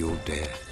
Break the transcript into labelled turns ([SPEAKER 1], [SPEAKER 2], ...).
[SPEAKER 1] your death.